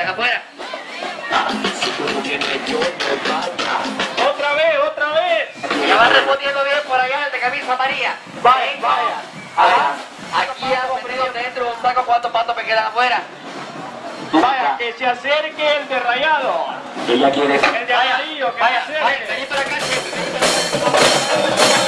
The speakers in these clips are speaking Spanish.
¿cuántos patos me quedan afuera? Otra vez, otra vez. Ya va respondiendo bien por allá el de camisa amarilla. Vaya, vaya. Ajá. Aquí hago metido dentro de un saco, ¿cuántos patos me quedan afuera? Vaya, que se acerque el de rayado. Ella quiere El de amarillo, que Vaya, se vaya, acerque. vení para acá, chico, vení para acá.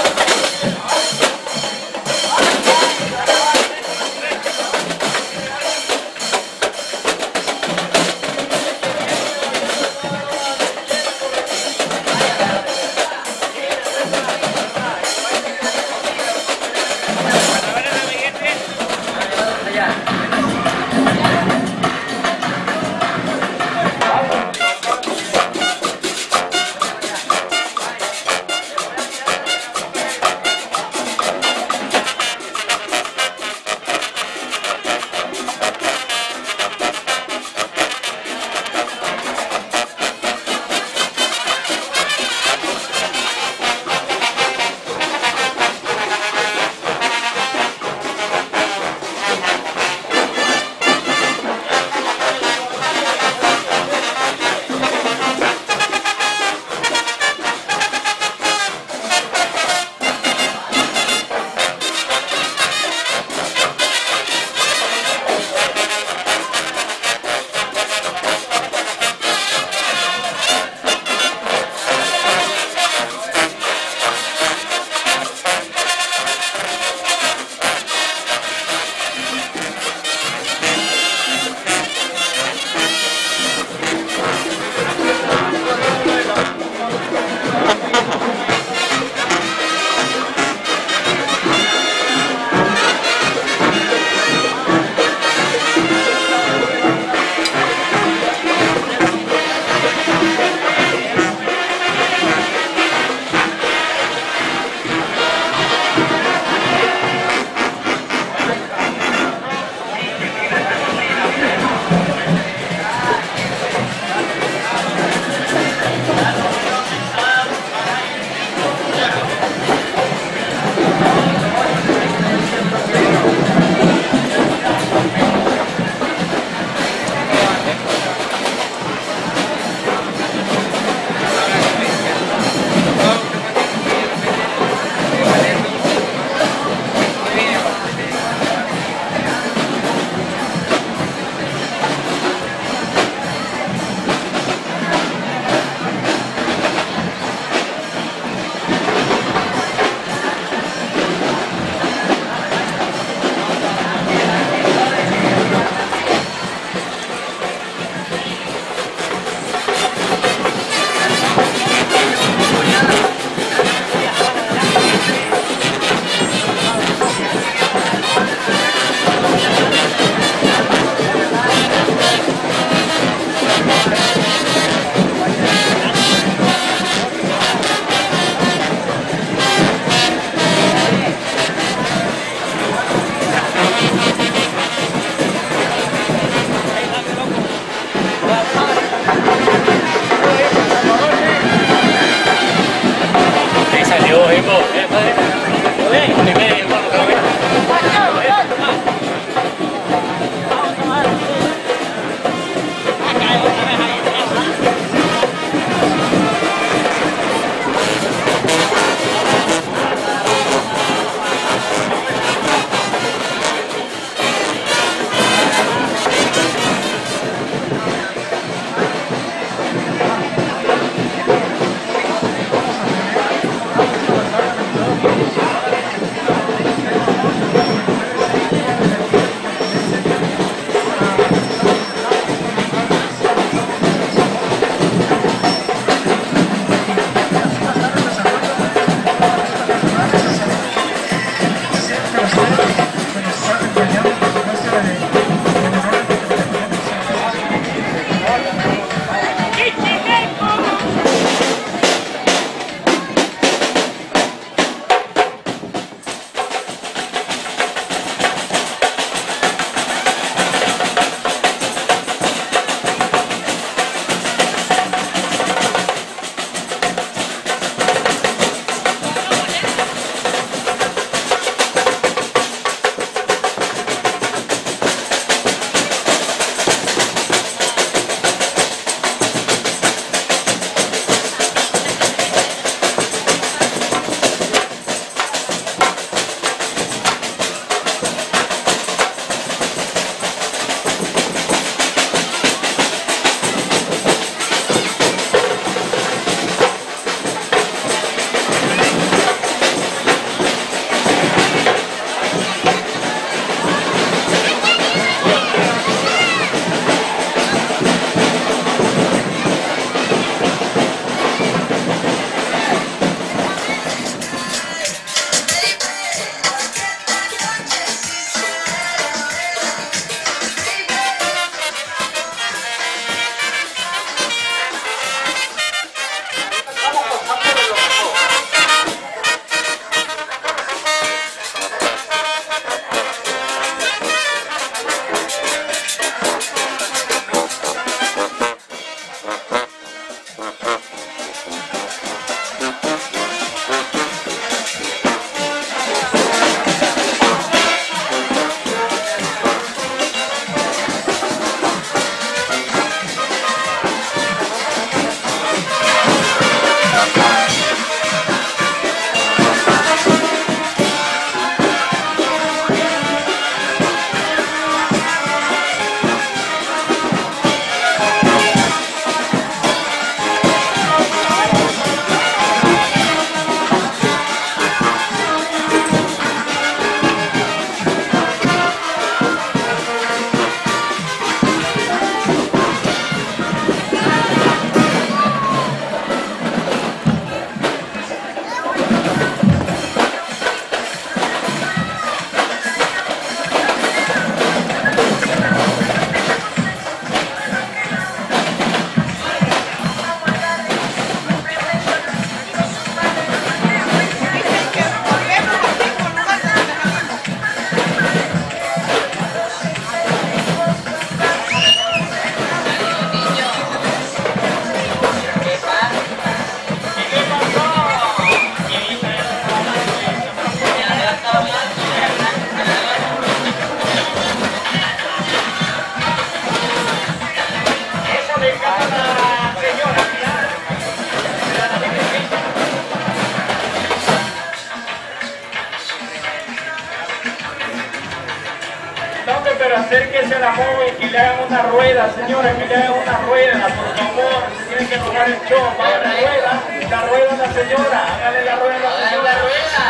Una rueda, señora, que le hagan una rueda, por favor. Se tiene que tomar el show. Vaya la rueda, la rueda a la señora, hágale la rueda a la Hágale la señora. rueda.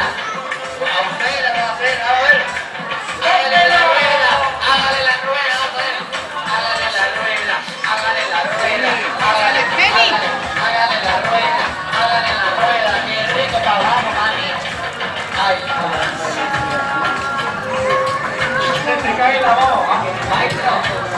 A a ver. Hágale la rueda, hágale la rueda. Hágale la rueda, hágale la rueda, hágale, la rueda, hágale la rueda. Bien rico para abajo, mami. Ay, Se te cae la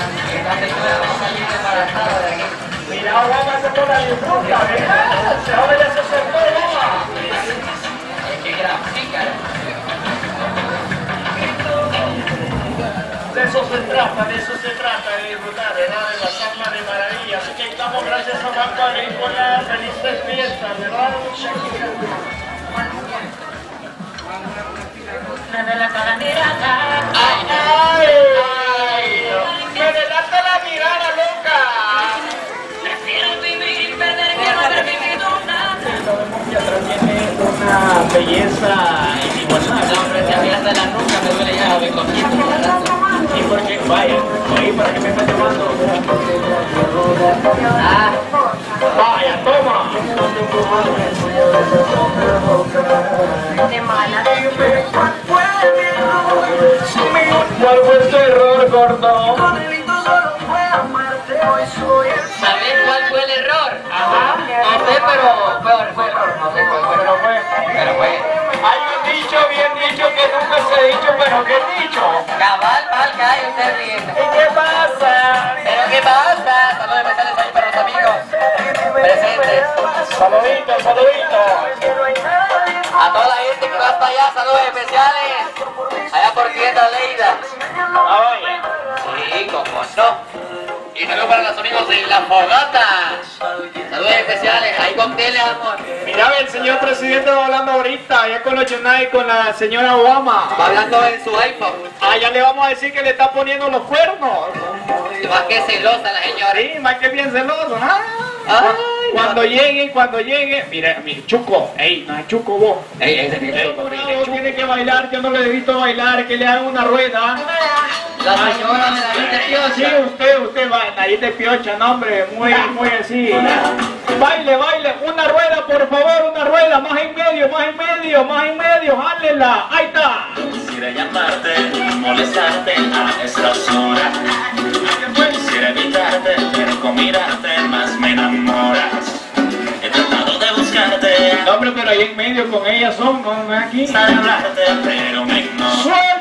De eso se trata, de eso se trata, de disfrutar. De pasarla de maravilla. Así que estamos gracias a Juan las felices fiestas, ¿verdad? Ay, ¡Ay! ¡Ay! Belleza inigualable. hombre, se abrió hasta la nuca, me duele ya, me cogiendo. Y porque, vaya, ahí para que me está llamando. Ah, Vaya, toma. Dicho, pero ¿qué dicho? Cabal, mal, cae usted riendo. ¿Y qué pasa? ¿Pero qué pasa? Saludos especiales ahí para los amigos presentes. Saludito, saludito. A toda la gente que va hasta allá, saludos especiales. Allá por tienda Leida. Ah. Sí, como no. Y saludos para los amigos de La Fogata. Saludos especiales. Hay cócteles, amor. Mira, el señor presidente va hablando ahorita, allá con los United, con la señora Obama. Va hablando en su iPhone. Allá le vamos a decir que le está poniendo los cuernos. Más que celosa la señora. Sí, más que bien celoso. Ah. Ay, Cuando llegue, cuando llegue, mira, mi Chuco, ey, no es Chuco vos. Ey, ese bravo, tiene que bailar, yo no le he visto bailar, que le hagan una rueda. La señora de la gente Sí, piocha. usted, usted va, nariz de piocha, no hombre, muy, muy así. Baile, baile, una rueda, por favor, una rueda, más en medio, más en medio, más en medio, jálela, ahí está. Quisiera llamarte, molestarte a estas horas. Quisiera evitarte, pero con mirarte más me enamoras. He tratado de buscarte, No, hombre, pero ahí en medio con ella son, con aquí. de hablarte, pero me ignoras.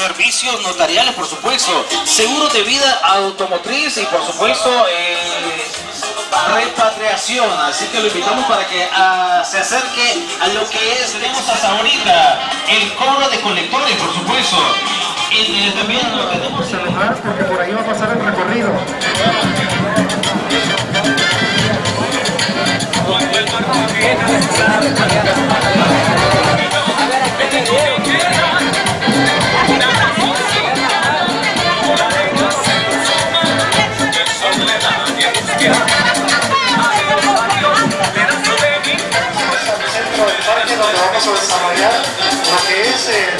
Servicios notariales, por supuesto, seguros de vida automotriz y por supuesto eh, repatriación. Así que lo invitamos para que ah, se acerque a lo que es, tenemos hasta ahorita el cobro de colectores, por supuesto. Y, eh, también lo tenemos porque por ahí va a pasar el recorrido. Lo que es eh,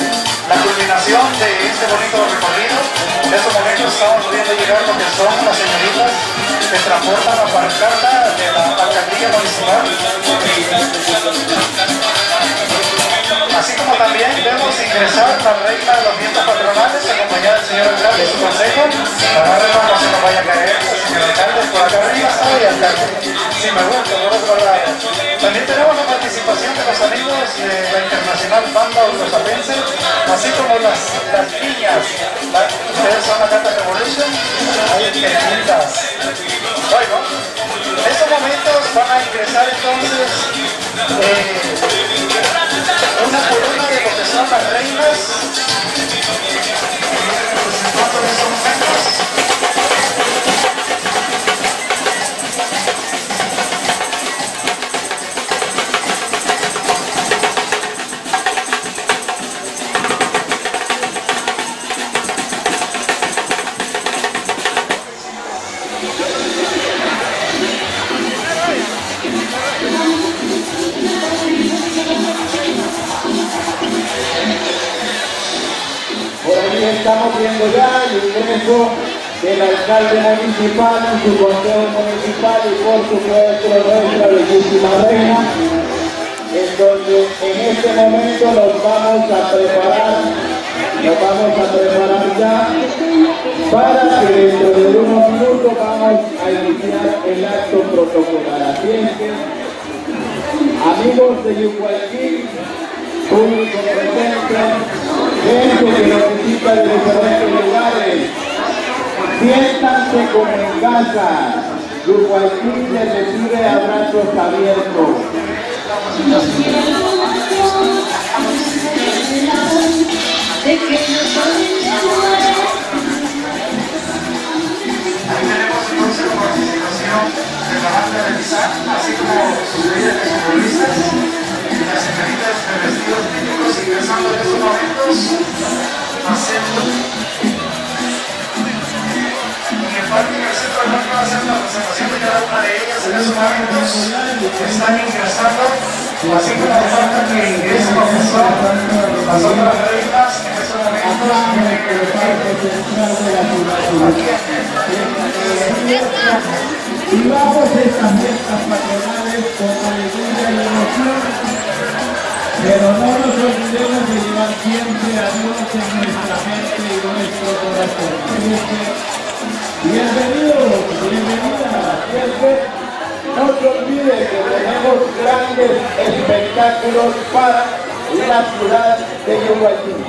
la culminación de este bonito recorrido. En estos momentos estamos viendo llegar lo que son las señoritas que transportan la pancarta de la alcaldía municipal. Así como también vemos ingresar la reina de los vientos patronales acompañada del señor alcalde su consejo. Agárrenlo, no se nos vaya a caer, señor alcalde por acá arriba está y alcalde. Sí, me gusta, por otro lado. También tenemos la participación de los amigos de la Internacional Banda Urlosapense, así como las, las niñas. Ustedes son la Cata Revolution. Ay, qué lindas. Bueno, en estos momentos van a ingresar entonces eh, una por una de que son las reinas. Del alcalde municipal su consejo municipal y por supuesto nuestra bellísima reina. Entonces en este momento nos vamos a preparar, nos vamos a preparar ya para que dentro de unos minutos vamos a iniciar el acto protocolar. Así es que, amigos de Yucualquín, público presente, gente que visita de diferentes lugares, siéntanse como en casa. Yucualquín les recibe abrazos abiertos. Ahí tenemos entonces participación de la banda de Lizán, así como que están ingresando, así como falta que que son las otras reinas en estos momentos. Y vamos a estas fiestas patronales con alegría y emoción, pero no nos olvidemos de llevar siempre a Dios en nuestra mente y nuestro corazón. Así es no se olvide que tenemos grandes espectáculos para la ciudad de Yuguayquín.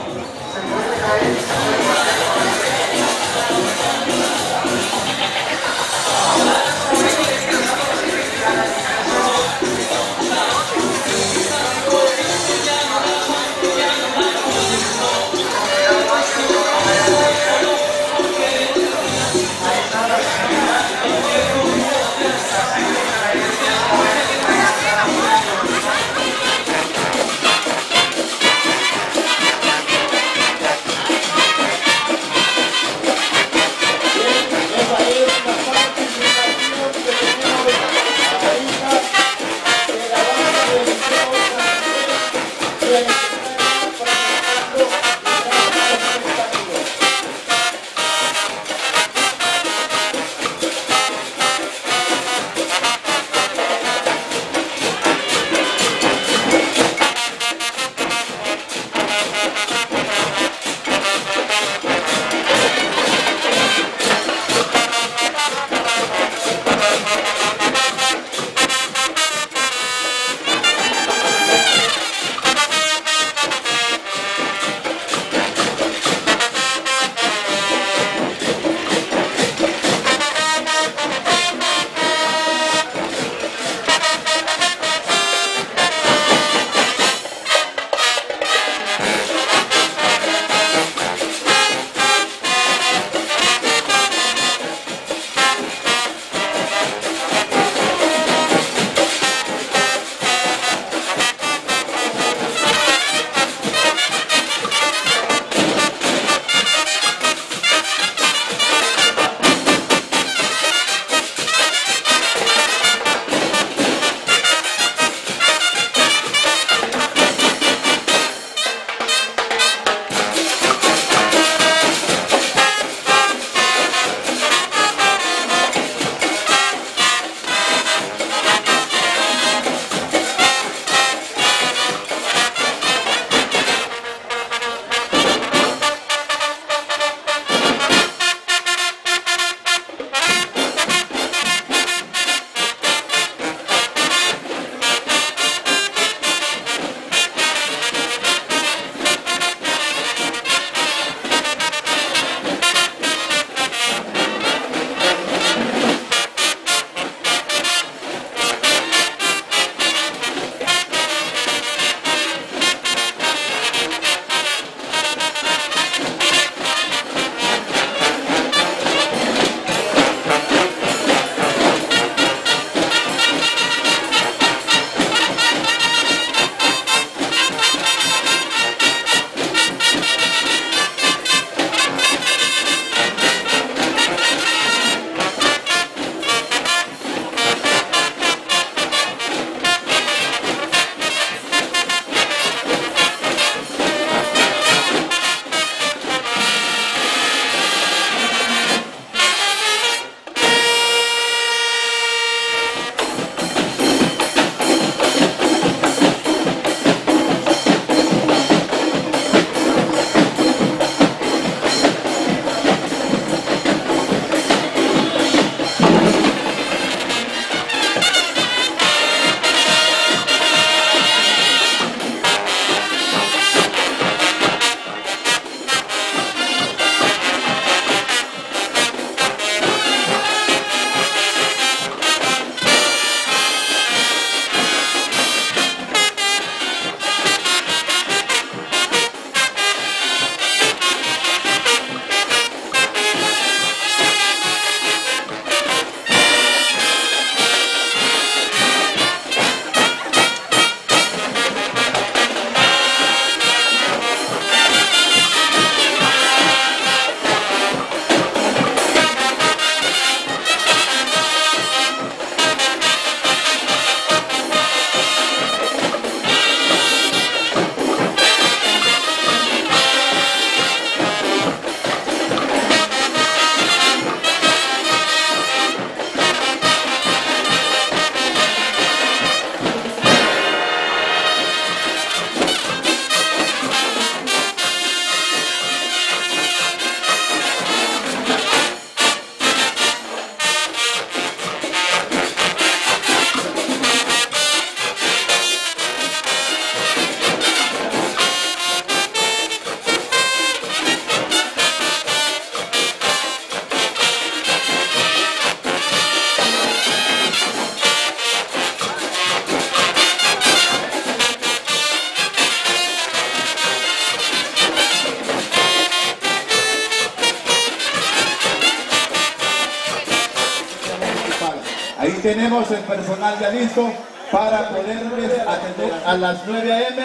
Tenemos el personal ya listo para poderles atender a las 9 a.m.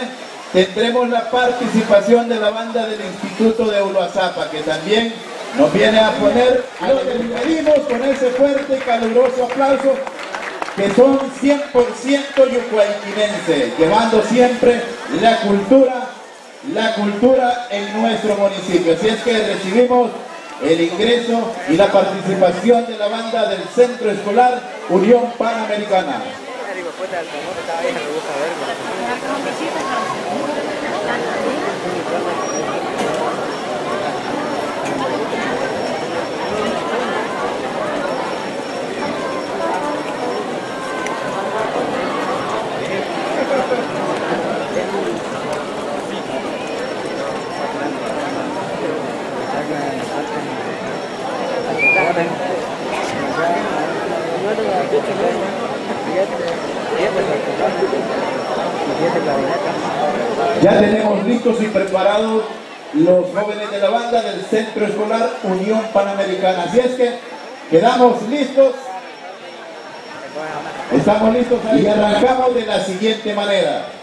Tendremos la participación de la banda del Instituto de Uluazapa, que también nos viene a poner, lo que pedimos con ese fuerte y caluroso aplauso, que son 100% yucuaiquinense, llevando siempre la cultura, la cultura en nuestro municipio. Así es que recibimos el ingreso y la participación de la banda del Centro Escolar Unión Panamericana. Ya tenemos listos y preparados los jóvenes de la banda del Centro Escolar Unión Panamericana. Así es que quedamos listos. Estamos listos y arrancamos de la siguiente manera.